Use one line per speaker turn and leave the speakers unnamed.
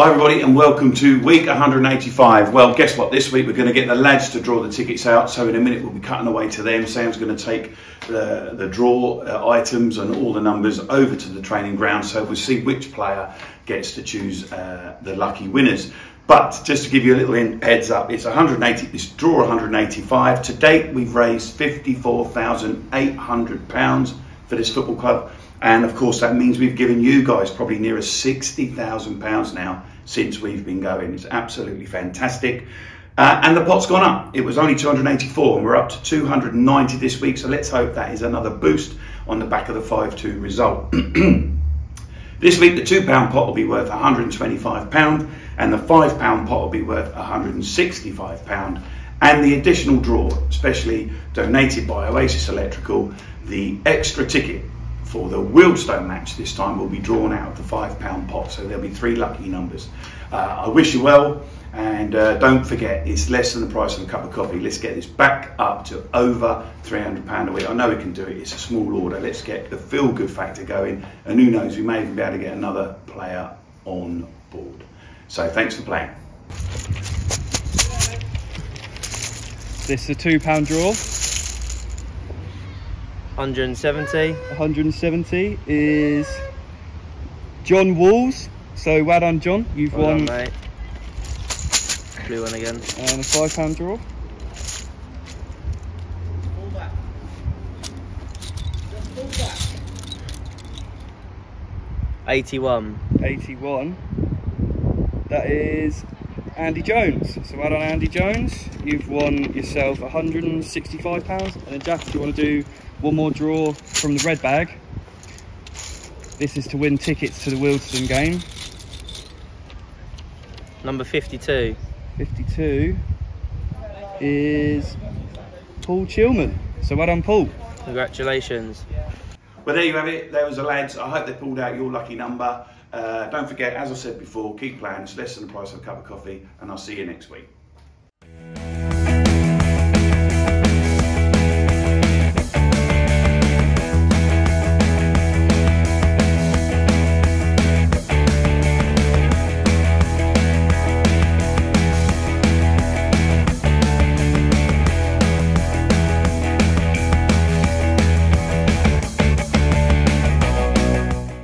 Hi everybody and welcome to week 185. Well guess what, this week we're going to get the lads to draw the tickets out so in a minute we'll be cutting away to them. Sam's going to take the, the draw uh, items and all the numbers over to the training ground so we'll see which player gets to choose uh, the lucky winners. But just to give you a little heads up, it's 180, this draw 185. To date we've raised £54,800 for this football club. And of course, that means we've given you guys probably near £60,000 now since we've been going. It's absolutely fantastic. Uh, and the pot's gone up. It was only 284 and we're up to 290 this week. So let's hope that is another boost on the back of the 5-2 result. this week, the £2 pot will be worth £125 and the £5 pot will be worth £165 and the additional draw, especially donated by Oasis Electrics, the extra ticket for the Wealdstone match this time will be drawn out of the five pound pot. So there'll be three lucky numbers. Uh, I wish you well and uh, don't forget it's less than the price of a cup of coffee. Let's get this back up to over £300 a week. I know we can do it. It's a small order. Let's get the feel good factor going and who knows we may even be able to get another player on board. So thanks for playing.
This is a two pound draw.
170.
170 is John Walls. So well done, John. You've
well
won.
Done, mate. Blue one again.
And a five pound draw.
Eighty-one.
Eighty-one. That is Andy Jones. So well done, Andy Jones. You've won yourself £165. And then Jack, if you want to do one more draw from the red bag? This is to win tickets to the Wealdstone game.
Number 52.
52 is Paul Chilman. So well done, Paul.
Congratulations.
Well, there you have it. There was the lads. I hope they pulled out your lucky number. Uh, don't forget, as I said before, keep playing. It's less than the price of a cup of coffee, and I'll see you next week.